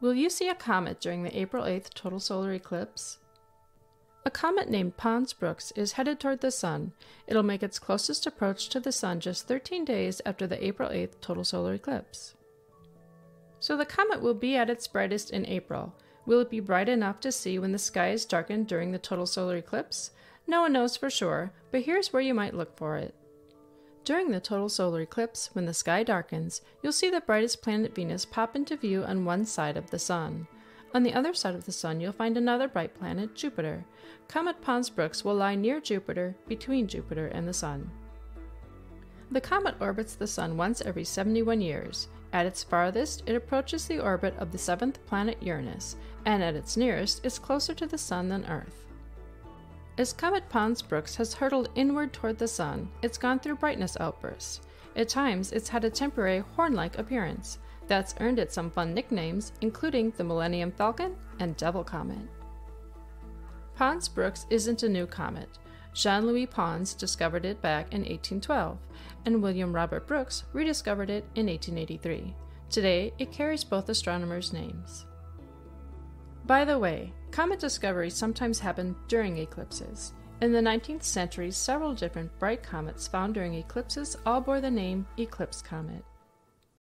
Will you see a comet during the April 8th total solar eclipse? A comet named Pons Brooks is headed toward the Sun. It'll make its closest approach to the Sun just 13 days after the April 8th total solar eclipse. So the comet will be at its brightest in April. Will it be bright enough to see when the sky is darkened during the total solar eclipse? No one knows for sure, but here's where you might look for it. During the total solar eclipse, when the sky darkens, you'll see the brightest planet Venus pop into view on one side of the Sun. On the other side of the Sun, you'll find another bright planet, Jupiter. Comet Pons Brooks will lie near Jupiter, between Jupiter and the Sun. The comet orbits the Sun once every 71 years. At its farthest, it approaches the orbit of the seventh planet Uranus, and at its nearest, is closer to the Sun than Earth. As Comet Pons Brooks has hurtled inward toward the sun, it's gone through brightness outbursts. At times, it's had a temporary horn like appearance. That's earned it some fun nicknames, including the Millennium Falcon and Devil Comet. Pons Brooks isn't a new comet. Jean Louis Pons discovered it back in 1812, and William Robert Brooks rediscovered it in 1883. Today, it carries both astronomers' names. By the way, comet discoveries sometimes happen during eclipses. In the 19th century, several different bright comets found during eclipses all bore the name eclipse comet.